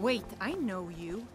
Wait, I know you.